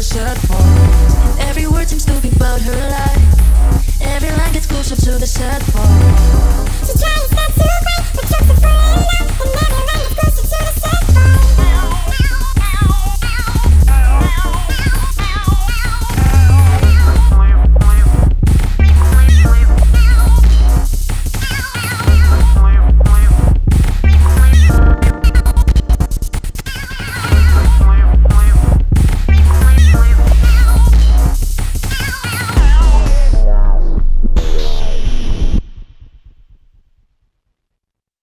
the shut for.